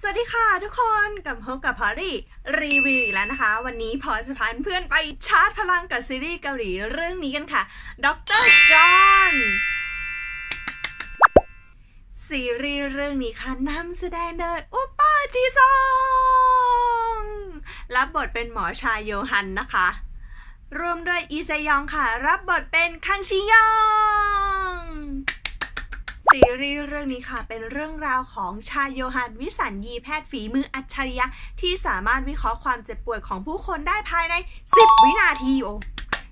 สวัสดีค่ะทุกคนกลับพบกับพอลลี่รีวิวอีกแล้วนะคะ วันนี้พอจะพาเพื่อนไปชาร์จพลังกับซีรีส์เกาหลีเรื่องนี้กันค่ะ Doctor John ซีรีส์เรื่องนี้ค่ะนำแสดงโดยโอปป้าจีซองรับบทเป็นหมอชาโยฮันนะคะ ร่วมด้วยอีเซยองค่ะ รับบทเป็นคังชียอง ซีรีส์เรื่องนี้ค่ะเป็นเรื่องราวของชายโยฮันวิสัญญีแพทย์ฝีมืออัจฉริยะ ที่สามารถวิเคราะห์ความเจ็บป่วยของผู้คนได้ภายใน 10 วินาทีโอ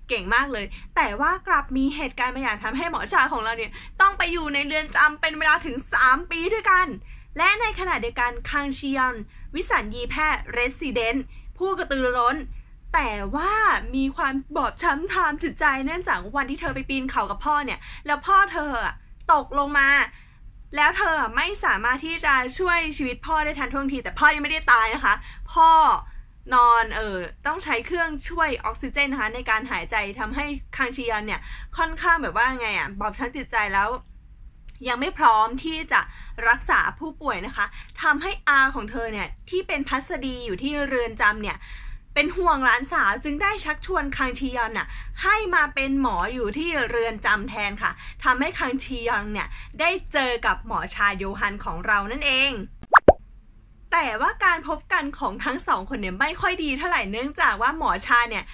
เก่งมากเลย แต่ว่ากลับมีเหตุการณ์บางอย่างทำให้หมอชาของเราเนี่ย ต้องไปอยู่ในเรือนจำเป็นเวลาถึง 3 ปีด้วยกัน และในขณะเดียวกันคังชิยอนวิสัญญีแพทย์เรสซิเดนต์ผู้กระตือรือร้นแต่ว่ามีความบอบช้ำทางจิตใจเนื่องจากวันที่เธอไปปีนเขากับพ่อเนี่ย แล้วพ่อเธออะ ตกลงมา แล้วเธอไม่สามารถที่จะช่วยชีวิตพ่อได้ทันท่วงที แต่พ่อยังไม่ได้ตายนะคะ พ่อนอนเออต้องใช้เครื่องช่วยออกซิเจนนะคะในการหายใจทำให้คังชียอนเนี่ยค่อนข้างแบบว่าไงอะบอบช้ำจิตใจแล้ว ยังไม่พร้อมที่จะรักษาผู้ป่วยนะคะทำให้อาของเธอเนี่ยที่เป็นพัสดีอยู่ที่เรือนจำเนี่ย เป็นห่วงหลานสาวจึงได้ชักชวนคังชียอนน่ะให้มาเป็นหมออยู่ที่เรือนจำแทนค่ะทำให้คังชียอนเนี่ยได้เจอกับหมอชาโยฮันของเรานั่นเองแต่ว่าการพบกันของทั้งสองคนเนี่ยไม่ค่อยดีเท่าไหร่เนื่องจากว่าหมอชาเนี่ย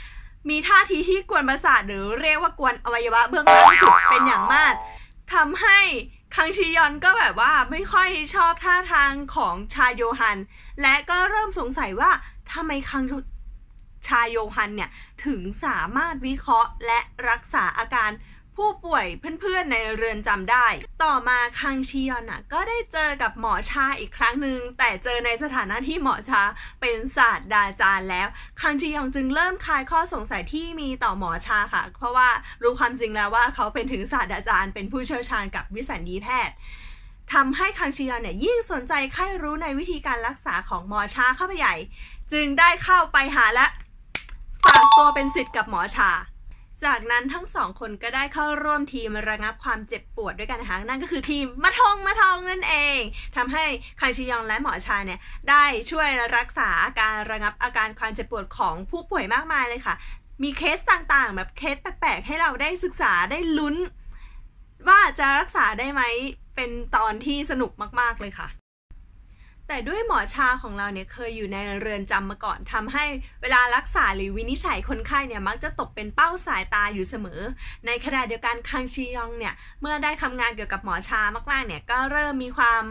มีท่าทีที่กวนประสาทหรือเรียกว่ากวนอวัยวะเบื้องล่างสุดเป็นอย่างมากทำให้คังชียอนก็แบบว่าไม่ค่อยชอบท่าทางของชาโยฮัน และก็เริ่มสงสัยว่าทำไมคัง ชาโยฮันเนี่ยถึงสามารถวิเคราะห์และรักษาอาการผู้ป่วยเพื่อนๆในเรือนจำได้ ต่อมาคังชียอนน่ะก็ได้เจอกับหมอชาอีกครั้งหนึ่งแต่เจอในสถานะที่หมอชาเป็นศาสตราจารย์แล้ว คังชียองจึงเริ่มคลายข้อสงสัยที่มีต่อหมอชาค่ะ เพราะว่ารู้ความจริงแล้วว่าเขาเป็นถึงศาสตราจารย์ เป็นผู้เชี่ยวชาญกับวิสัญญีแพทย์ทำให้คังชียอนเนี่ยยิ่งสนใจใคร่รู้ในวิธีการรักษาของหมอชาเข้าไปใหญ่ จึงได้เข้าไปหาและ ฝากตัวเป็นสิทธิ์กับหมอชา จากนั้นทั้งสองคนก็ได้เข้าร่วมทีมระงับความเจ็บปวดด้วยกันนะคะ นั่นก็คือทีมมาทงมาทองนั่นเองทำให้คังชิยองและหมอชาเนี่ยได้ช่วยรักษาอาการระงับอาการความเจ็บปวดของผู้ป่วยมากมายเลยค่ะ มีเคสต่างๆ แบบเคสแปลกๆ ให้เราได้ศึกษาได้ลุ้น ว่าจะรักษาได้ไหมเป็นตอนที่สนุกมากๆเลยค่ะ แต่ด้วยหมอชาของเราเนี่ยเคยอยู่ในเรือนจำมาก่อนทำให้เวลารักษาหรือวินิจฉัยคนไข้เนี่ยมักจะตกเป็นเป้าสายตาอยู่เสมอ ในขณะเดียวกันคังชียองเนี่ยเมื่อได้ทำงานเกี่ยวกับหมอชามากๆเนี่ยก็เริ่มมีความ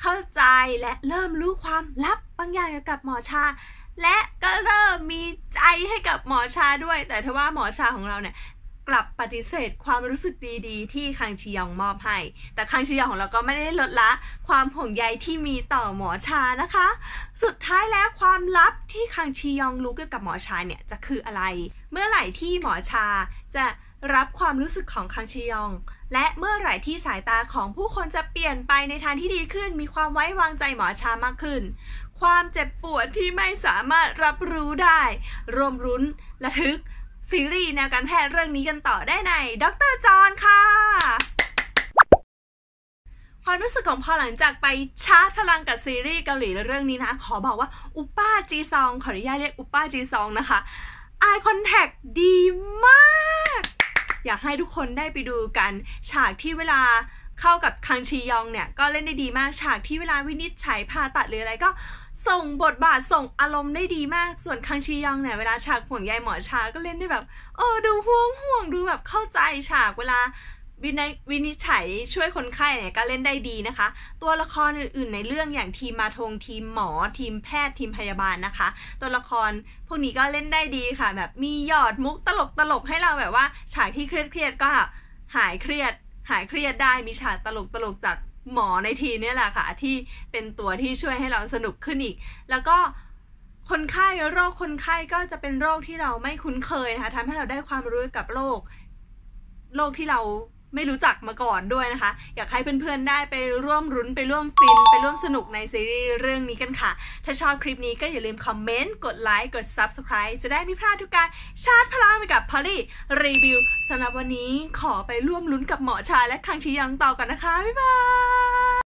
เข้าใจและเริ่มรู้ความลับบางอย่างเกี่ยวกับหมอชา และก็เริ่มมีใจให้กับหมอชาด้วย แต่ทว่าหมอชาของเราเนี่ย กลับปฏิเสธความรู้สึกดีๆ ที่คังชียองมอบให้ แต่คังชียองของเราก็ไม่ได้ลดละความห่วงใยที่มีต่อหมอชานะคะ สุดท้ายแล้วความลับที่คังชียองรู้เกี่ยวกับหมอชาเนี่ยจะคืออะไร เมื่อไหร่ที่หมอชาจะรับความรู้สึกของคังชียอง และเมื่อไหร่ที่สายตาของผู้คนจะเปลี่ยนไปในทางที่ดีขึ้น มีความไว้วางใจหมอชามากขึ้น ความเจ็บปวดที่ไม่สามารถรับรู้ได้ รวมรุ้นระทึก ซีรีส์แนวการแพทย์เรื่องนี้กันต่อได้ใน Doctor John ค่ะ ความรู้สึกของพอหลังจากไปชาร์จพลังกับซีรีส์เกาหลีเรื่องนี้นะ ขอบอกว่าโอปป้าจีซองขออนุญาตเรียกโอปป้าจีซองนะคะ Eye Contact ดีมาก อยากให้ทุกคนได้ไปดูกัน ฉากที่เวลาเข้ากับคังชียองเนี่ย ก็เล่นได้ดีมากฉากที่เวลาวินิจฉัยผ่าตัดหรืออะไรก็ ส่งบทบาทส่งอารมณ์ได้ดีมาก ส่วนคังชียองเนี่ยเวลาฉากห่วงใยหมอชาก็เล่นได้แบบเออดูห่วงห่วงดูแบบเข้าใจฉากเวลาวินวินิจฉัยช่วยคนไข้เนี่ยก็เล่นได้ดีนะคะ ตัวละครอื่นๆ ในเรื่องอย่างทีมมาทงทีมหมอ ทีมแพทย์ทีมพยาบาลนะคะ ตัวละครพวกนี้ก็เล่นได้ดีค่ะ แบบมีหยอดมุกตลกตลกให้เราแบบว่า ฉากที่เครียดๆก็หายเครียด หายเครียดได้มีฉากตลกตลกจาก หมอในทีมนี่แหละค่ะ ที่เป็นตัวที่ช่วยให้เราสนุกขึ้นอีก แล้วก็คนไข้โรคคนไข้ก็จะเป็นโรคที่เราไม่คุ้นเคยนะคะทำให้เราได้ความรู้กับโรคโรคที่เรา ไม่รู้จักมาก่อนด้วยนะคะ อยากให้เพื่อนๆได้ไปร่วมลุ้นไปร่วมฟิน ไปร่วมสนุกในซีรีส์เรื่องนี้กันค่ะ ถ้าชอบคลิปนี้ก็อย่าลืมคอมเมนต์ กดไลค์ กด Subscribe จะได้ไม่พลาดทุกการชาร์จพลังไปกับพอลลี่รีวิวสำหรับวันนี้ขอไปร่วมลุ้นกับหมอชายและคังชียังต่อกันนะคะ บ๊ายบาย